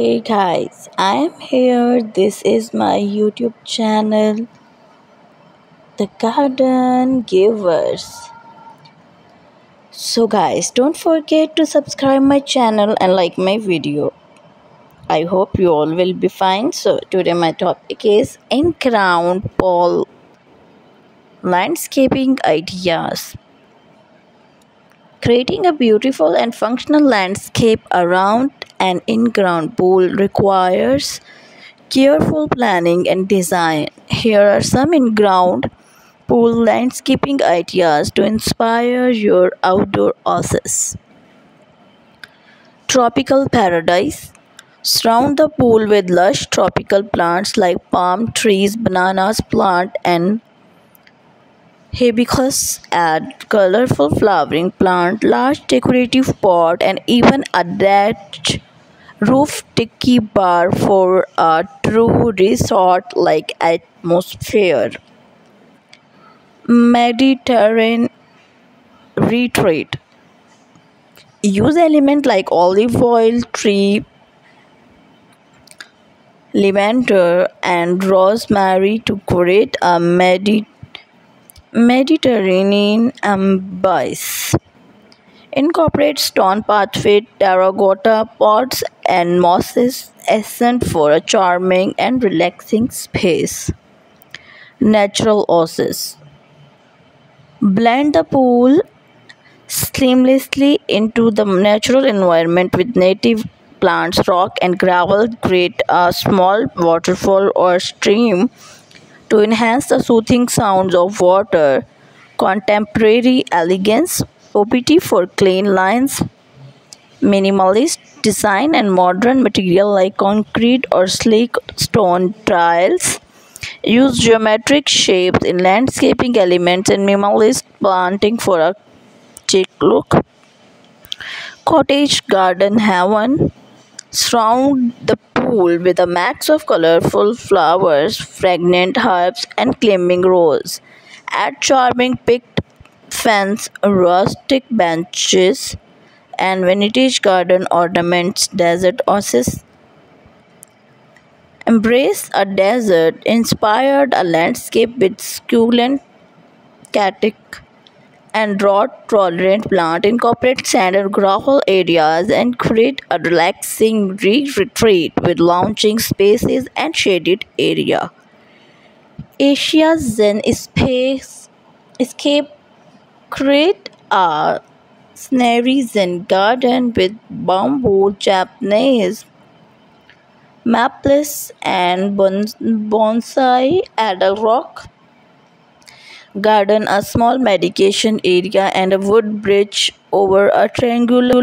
Hey guys, I am here. This is my YouTube channel, The Garden Givers. So guys, don't forget to subscribe my channel and like my video. I hope you all will be fine. So today my topic is in ground pool landscaping ideas. Creating a beautiful and functional landscape around an in-ground pool requires careful planning and design. Here are some in-ground pool landscaping ideas to inspire your outdoor oasis. Tropical paradise. Surround the pool with lush tropical plants like palm trees, bananas plant and hibiscus add colorful flowering plant, large decorative pot and even a thatch roof tiki bar for a true resort like atmosphere. Mediterranean retreat. Use element like olive oil, tree, lavender, and rosemary to create a Medi- Mediterranean ambience. Incorporate stone pathway, terracotta pots, and mosses accent for a charming and relaxing space. Natural oasis. Blend the pool seamlessly into the natural environment with native plants, rock, and gravel. Create a small waterfall or stream to enhance the soothing sounds of water. Contemporary elegance OPT for clean lines, minimalist design and modern material like concrete or sleek stone tiles. Use geometric shapes in landscaping elements and minimalist planting for a chic look. Cottage garden heaven. Surround the pool with a mass of colorful flowers, fragrant herbs, and climbing rose. Add charming picked fence, rustic benches, and vintage garden ornaments, desert oasis. Embrace a desert inspired a landscape with succulent cacti and drought tolerant plant incorporate sand and gravel areas and create a relaxing retreat with lounging spaces and shaded area. Asia's Zen space escape Create a scenery zen garden with bamboo, Japanese maples and bonsai at a rock garden, a small meditation area, and a wood bridge over a triangular